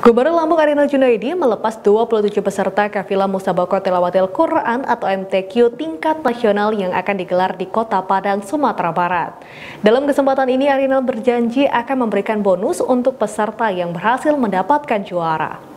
Gubernur Lampung Arinal Junaidi melepas 27 peserta kafilah Musabako Tilawatil Quran atau MTQ tingkat nasional yang akan digelar di Kota Padang, Sumatera Barat. Dalam kesempatan ini Arinal berjanji akan memberikan bonus untuk peserta yang berhasil mendapatkan juara.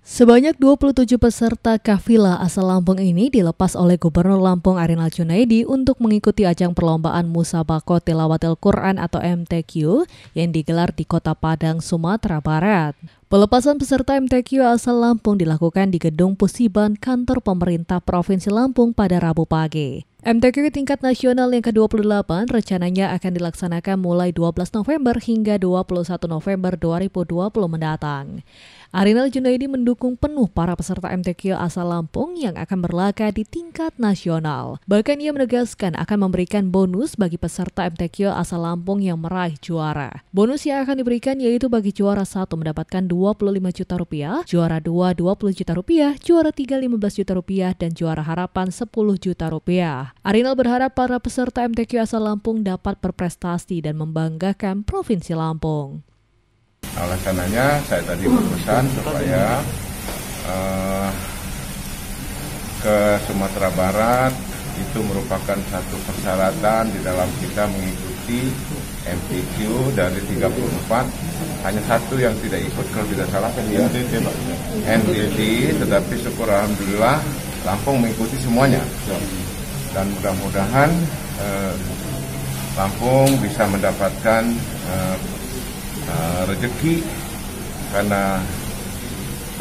Sebanyak 27 peserta kafilah asal Lampung ini dilepas oleh Gubernur Lampung Arinal Junaidi untuk mengikuti ajang perlombaan Musabako Tilawatil Quran atau MTQ yang digelar di Kota Padang, Sumatera Barat. Pelepasan peserta MTQ asal Lampung dilakukan di Gedung Pusiban Kantor Pemerintah Provinsi Lampung pada Rabu pagi. MTQ tingkat nasional yang ke-28 rencananya akan dilaksanakan mulai 12 November hingga 21 November 2020 mendatang. Arinal Junaidi mendukung penuh para peserta MTQ asal Lampung yang akan berlaga di tingkat nasional. Bahkan ia menegaskan akan memberikan bonus bagi peserta MTQ asal Lampung yang meraih juara. Bonus yang akan diberikan yaitu bagi juara satu mendapatkan 25 juta rupiah, juara dua 20 juta rupiah, juara tiga 15 juta rupiah, dan juara harapan 10 juta rupiah. Arinal berharap para peserta MTQ asal Lampung dapat berprestasi dan membanggakan Provinsi Lampung. Oleh karenanya saya tadi berpesan supaya uh, ke Sumatera Barat itu merupakan satu persyaratan di dalam kita mengikuti MPQ dari 34 hanya satu yang tidak ikut kalau tidak salah kan ya NTT tetapi syukur Alhamdulillah Lampung mengikuti semuanya. Dan mudah-mudahan eh, Lampung bisa mendapatkan eh, uh, rezeki karena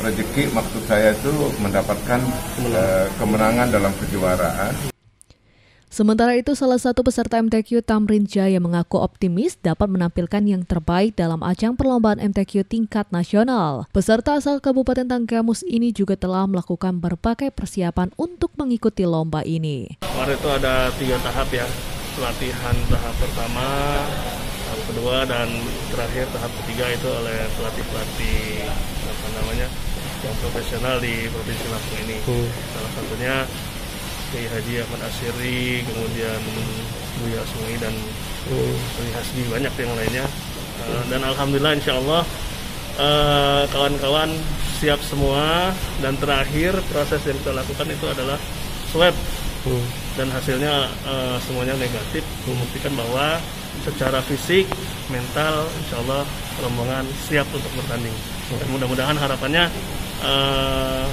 rezeki maksud saya itu mendapatkan uh, kemenangan dalam kejuaraan. Sementara itu, salah satu peserta MTQ Tamrin Jaya mengaku optimis dapat menampilkan yang terbaik dalam ajang perlombaan MTQ tingkat nasional. Peserta asal Kabupaten Tanggamus ini juga telah melakukan berbagai persiapan untuk mengikuti lomba ini. Kemarin itu ada tiga tahap ya, pelatihan tahap pertama, kedua dan terakhir tahap ketiga itu oleh pelatih-pelatih apa namanya yang profesional di provinsi Lampung ini. Hmm. Salah satunya Kiai Haji Ahmad Asyiri, kemudian Buya Sungai dan hmm. Hasbi banyak yang lainnya. Uh, dan alhamdulillah insya Allah uh, kawan-kawan siap semua dan terakhir proses yang kita lakukan itu adalah swab hmm. dan hasilnya uh, semuanya negatif membuktikan bahwa secara fisik, mental, insya Allah rombongan siap untuk bertanding. Dan mudah-mudahan harapannya uh,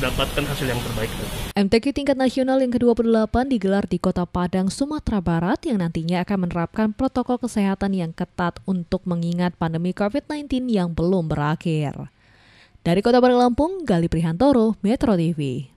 dapatkan hasil yang terbaik. MTQ tingkat nasional yang ke-28 digelar di Kota Padang, Sumatera Barat yang nantinya akan menerapkan protokol kesehatan yang ketat untuk mengingat pandemi COVID-19 yang belum berakhir. Dari Kota Padang Lampung, Gali Prihantoro, Metro TV.